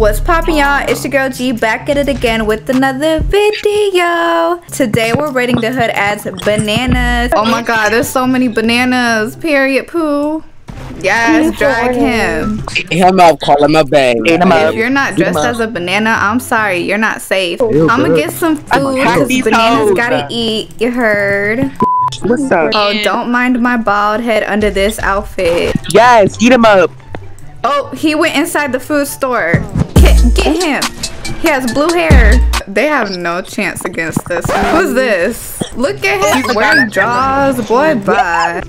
What's poppin' y'all? It's your girl G back at it again with another video. Today we're rating the hood as bananas. Oh my god, there's so many bananas. Period poo. Yes, drag him. Eat him up, call him a bang. Eat him up. If you're not dressed as a banana, I'm sorry, you're not safe. Ew, I'm gonna get some food because these bananas hoes. gotta eat. You heard? What's up? Oh, don't mind my bald head under this outfit. Yes, eat him up. Oh, he went inside the food store. Get, get him. He has blue hair. They have no chance against this. Who's this? Look at him he's wearing jaws. Boy, bye.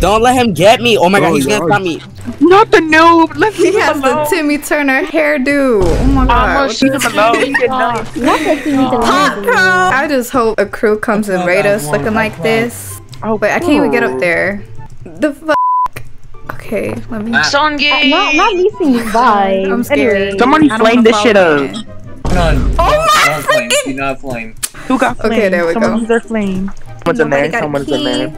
Don't let him get me. Oh my god, he's gonna Lord. stop me. Not the noob. Let He has the Timmy Turner hairdo. Oh my god. Almost shoot him alone. Pop I just hope a crew comes and raid us looking like this. Oh, but I can't even get up there. The fuck? Okay, let me. Son gay. Not, not leasing you by. I'm scared. Anyway, Somebody I flame this shit up. in. None. Oh my flame. freaking- Do not flame. Who got flame? Okay, there we Someone go. use their flame. Someone's in Nobody there. got a Someone's in key. there.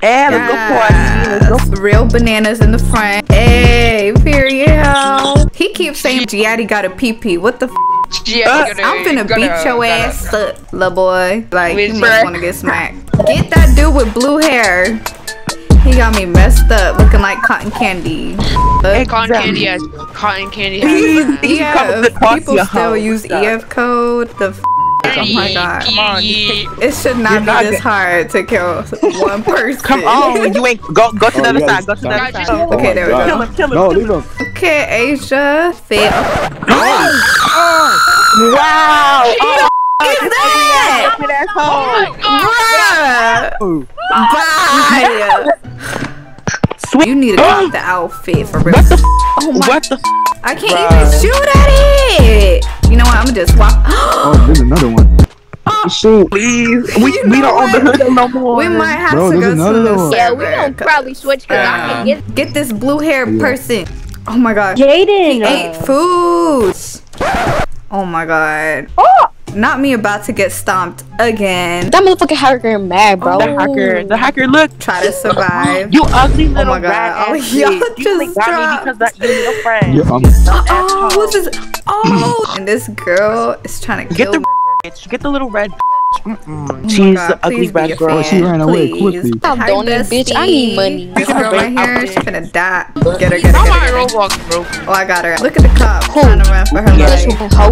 Hey, let's go for it. Let's go. Real bananas in the front. Hey, period. He keeps saying Gatti got a pee pee. What the f? Yeah, uh, I'm finna beat your ass up, little boy. Like, you Whisper. must wanna get smacked. Get that dude with blue hair. He got me messed up, looking like cotton candy. Cotton candy has cotton candy. Please, has please come Yeah, with the cross people still use EF code. The f- oh my god. Come on, It should not You're be not this get- hard to kill one person. Come on, you ain't go go to Oh, the other yeah, side. Go to the other Guys, side. just- Okay, oh, there we God. Kill go. him, kill him. No, kill leave him. him. Okay, Asia. Fail. Oh. Wow. Oh, Who's that? stupid asshole. Bruh. Oh. Bye. Sweet. You need to cut the outfit for real. What the? Oh my! What the? I can't Bruh. even shoot at it. You know what? I'm gonna just swap. Oh, there's another one. Oh, shoot, please. We You we don't own the hood no more. we might have Bro, to go to another the one. yeah, we don't probably switch because I can get Get this blue hair Yeah. person. Oh my god. Jaden. He Ate food. Oh my god. Oh, Not me about to get stomped again. that motherfucking hacker mad, bro. The hacker, the hacker. Look, Try to survive. you ugly little my God. rat Oh, ass y'all bitch. You just only got me because that you little friend. Yeah, um, Oh, what's this? Oh, and this girl is trying to Get kill the me. bitch. Get the little red. Mm-mm. Oh She's God, the ugly please be red a girl. Oh, she fan, ran away quickly. I'm Hi, doing it, bitch. I need bestie. money. This girl right here, she's gonna die. Get her, get her, I'm get on her. Roblox, bro. Oh, I got her. Look at the cop trying to run for her Bitch, life. you hoe.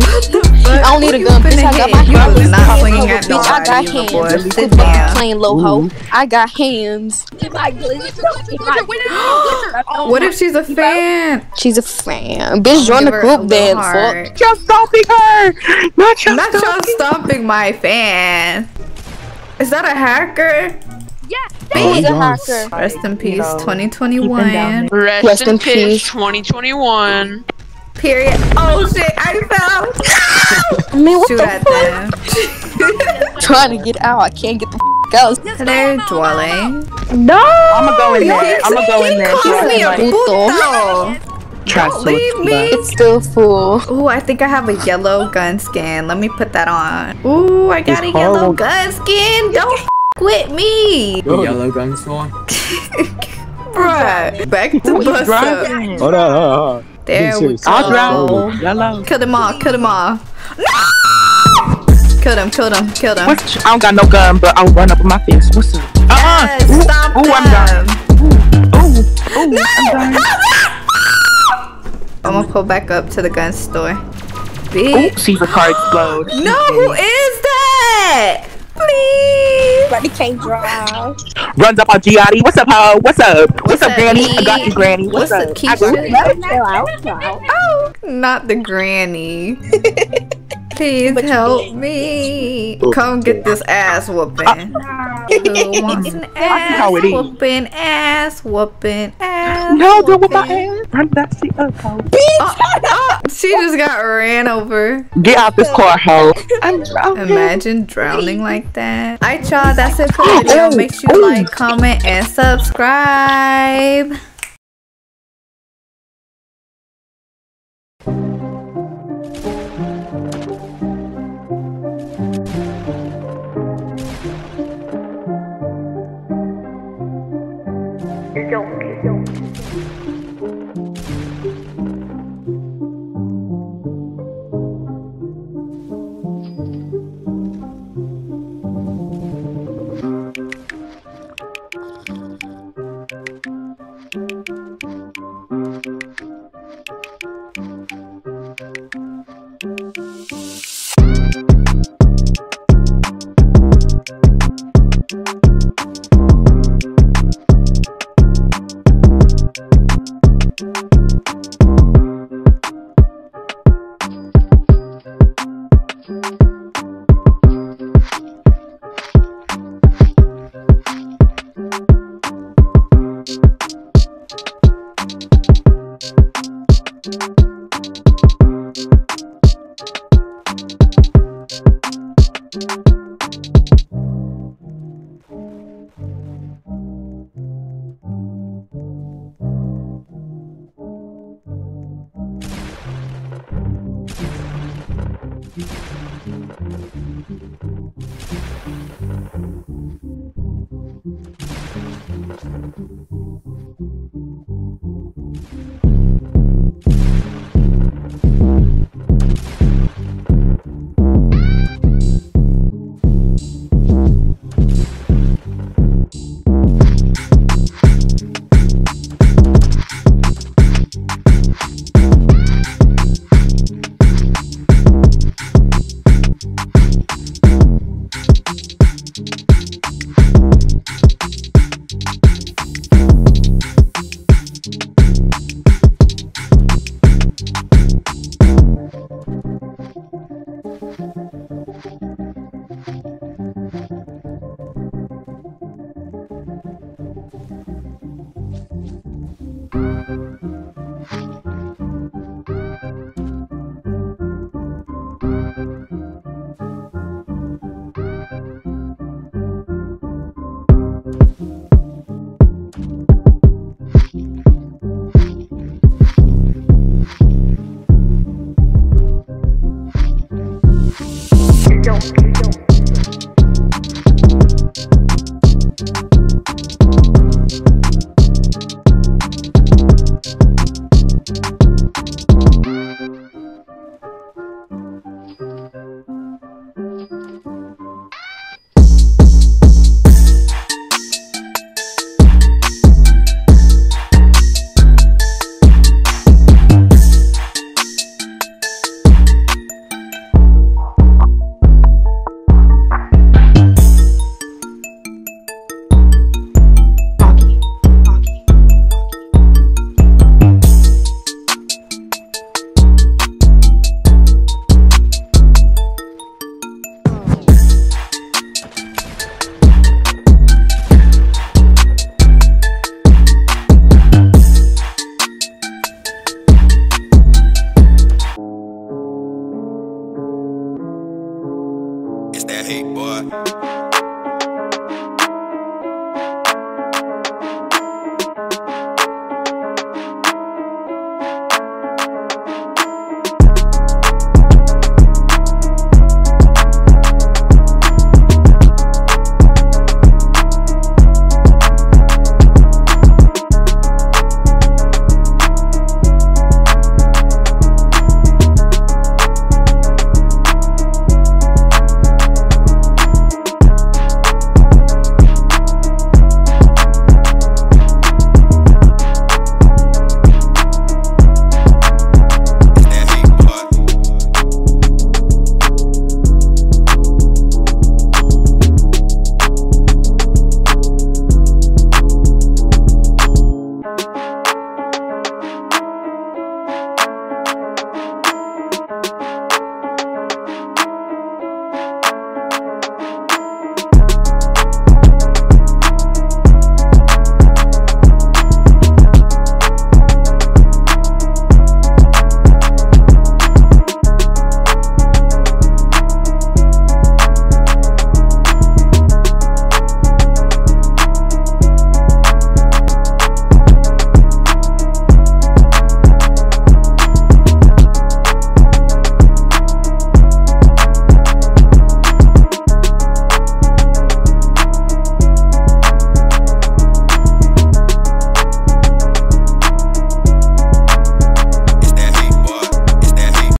I don't need a gun, bitch. I got my You hands. was not swinging at Bitch, I got hands. Sit Quit down. Playing low hoe. I got hands. What if she's a fan? She's a fan. Bitch, join the Give a group then. little Fuck. heart. You're stomping her. Not your Not y'all stomping my fan. Is that a hacker? Yeah, oh, he's a Jones. hacker. Rest in peace, know, 2021. Rest, Rest in, in peace, peace. 2021. Period. Oh shit, I fell. I mean, what Shoot the at fuck? Trying to get out. I can't get the f out. Hello, dwelling. No. I'ma go in there. I'ma go in there. He calls me a Like, puto. Try Don't leave me. It's still full. Ooh, I think I have a yellow gun skin. Let me put that on. Ooh, I got It's a yellow gun skin. Don't f- with me. The yellow gun store. Bruh. Back to Who is bust up. driving? Hold on, hold on. There we serious. I'll go. Kill them all. Kill them all. No! Kill them. Kill them. Kill them. What's, I don't got no gun, but I'll run up with my fist. What's up? Uh-uh. Ooh, stop ooh, I'm them. done. Ooh, ooh, I'm done. I'm gonna pull back up to the gun store. Ooh, Bitch. see the car explode. No, who is that? Please. But he can't drive. Runs up on Gianni. What's up, ho? What's up? What's, What's up, up, Granny? I got you, Granny. What's What's, up, up? Keisha? I got you. Chill out, chill out. Oh, not the granny. Please help me. Come get this ass whooping. Ah. Who wants an ass how whooping? Ass whooping. Ass No, don't with my ass. Run that shit up, ho. Oh, oh, she just got ran over. Get out this car, ho. I'm drowning. Imagine drowning like that. Alright, y'all, that's it for the video. Make sure you like, comment, and subscribe. Música